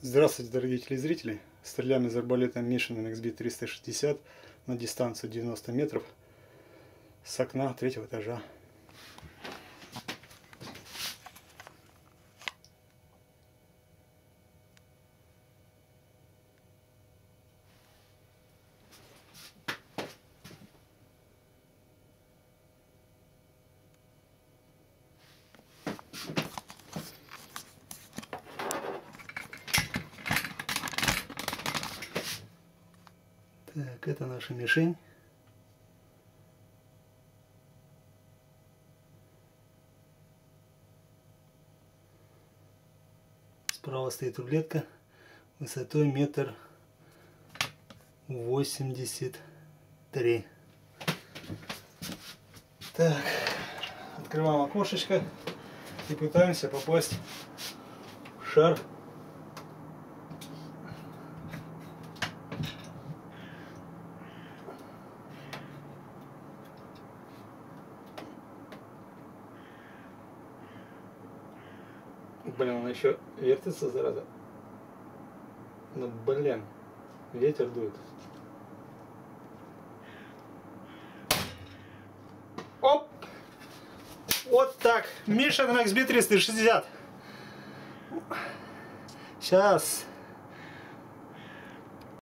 Здравствуйте, дорогие телезрители! Стреляем из арбалета Мишин XB 360 на дистанцию 90 метров с окна третьего этажа. Так, это наша мишень. Справа стоит рулетка высотой метр восемьдесят три. Так, открываем окошечко и пытаемся попасть в шар Блин, она еще вертится, зараза. Ну, блин, ветер дует. Оп! Вот так. Миша на XB 360. Сейчас.